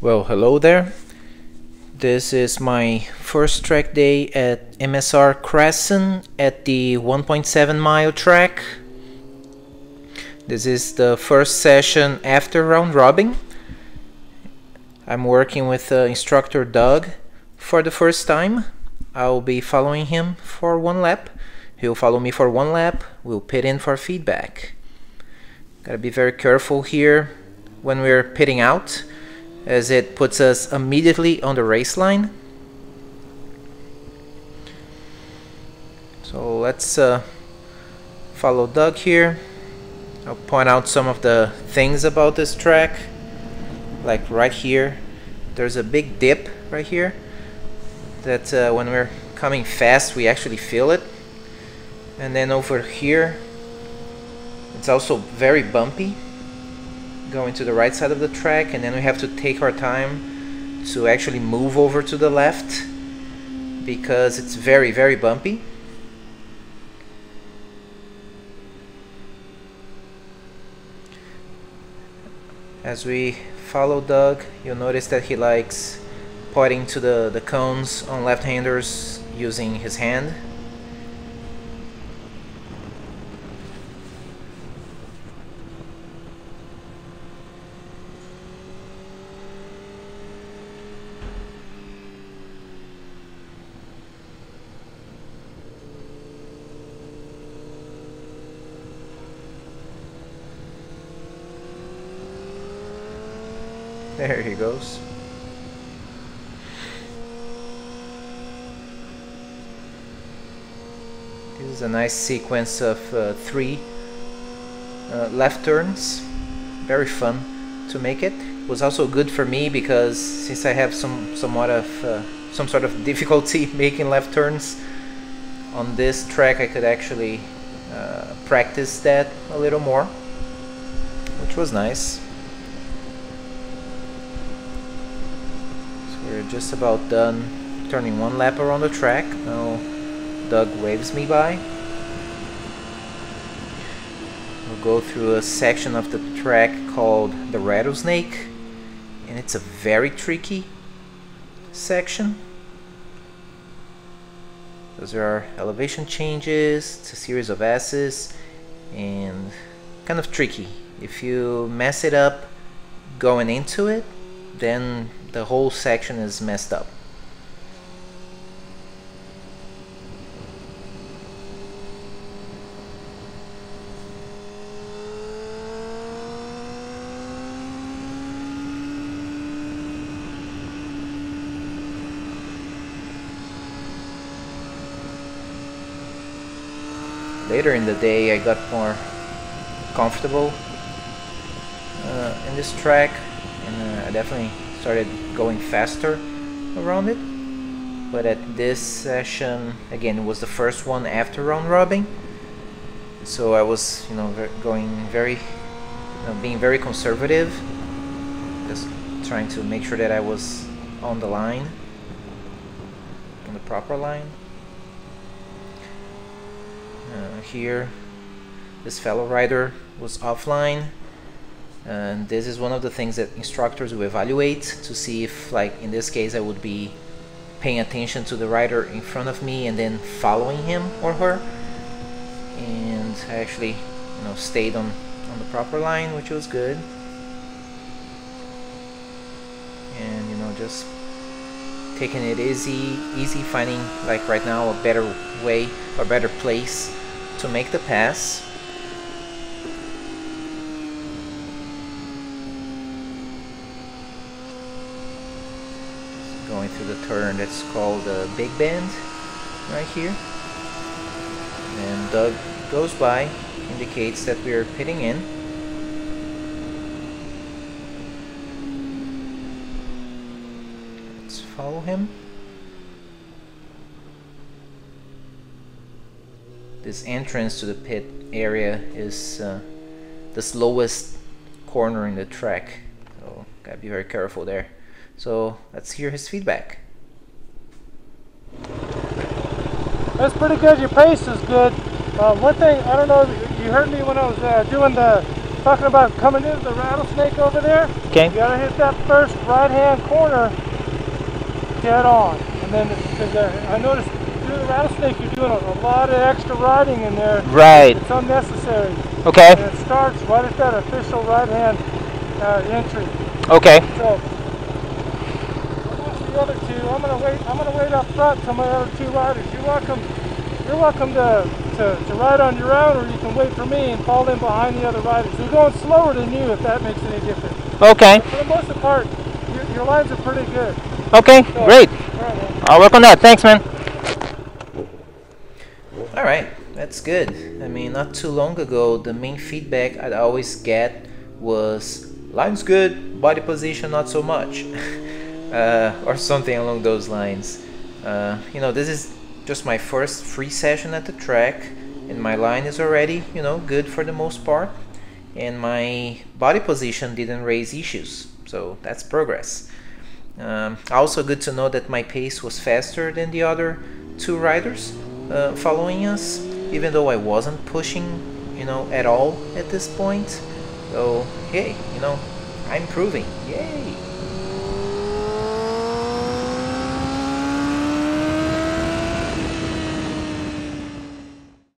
Well, hello there. This is my first track day at MSR Cresson at the 1.7 mile track. This is the first session after round robin. I'm working with uh, instructor Doug for the first time. I'll be following him for one lap. He'll follow me for one lap. We'll pit in for feedback. Gotta be very careful here when we're pitting out as it puts us immediately on the race line. So let's uh, follow Doug here. I'll point out some of the things about this track. Like right here, there's a big dip right here that uh, when we're coming fast we actually feel it. And then over here, it's also very bumpy going to the right side of the track and then we have to take our time to actually move over to the left because it's very very bumpy. As we follow Doug you'll notice that he likes pointing to the, the cones on left-handers using his hand There he goes. This is a nice sequence of uh, three uh, left turns. Very fun to make it. it. Was also good for me because since I have some somewhat of uh, some sort of difficulty making left turns on this track, I could actually uh, practice that a little more, which was nice. We're just about done turning one lap around the track. Now Doug waves me by. We'll go through a section of the track called the Rattlesnake and it's a very tricky section. Those are elevation changes, it's a series of S's and kind of tricky. If you mess it up going into it, then the whole section is messed up. Later in the day I got more comfortable uh, in this track and uh, I definitely started going faster around it. But at this session again it was the first one after round robin. So I was you know going very you know, being very conservative just trying to make sure that I was on the line on the proper line. Uh, here this fellow rider was offline and this is one of the things that instructors will evaluate to see if like in this case I would be paying attention to the rider in front of me and then following him or her. And I actually you know stayed on on the proper line which was good. And you know just taking it easy easy finding like right now a better way or better place to make the pass going through the turn that's called the Big Bend right here. And Doug goes by indicates that we're pitting in. Let's follow him. This entrance to the pit area is uh, the slowest corner in the track so gotta be very careful there so let's hear his feedback. That's pretty good. Your pace is good. Uh, one thing, I don't know, you heard me when I was uh, doing the talking about coming into the rattlesnake over there. Okay. You gotta hit that first right-hand corner dead on, and then because I noticed through the rattlesnake you're doing a, a, lot of extra riding in there. Right. It's unnecessary. Okay. And it starts right at that official right-hand uh, entry. Okay. So the other two, I'm gonna wait. I'm gonna wait up front till my other two riders. You're welcome. You're welcome to, to, to ride on your own, or you can wait for me and fall in behind the other riders. They're going slower than you, if that makes any difference. Okay. For the most part, your, your lines are pretty good. Okay. So, Great. All right, man. I'll work on that. Thanks, man. All right, that's good. I mean, not too long ago, the main feedback I'd always get was line's good, body position not so much, uh, or something along those lines. Uh, you know, this is just my first free session at the track, and my line is already, you know, good for the most part, and my body position didn't raise issues, so that's progress. Um, also good to know that my pace was faster than the other two riders uh, following us, even though I wasn't pushing, you know, at all at this point. So hey, you know, I'm improving. Yay!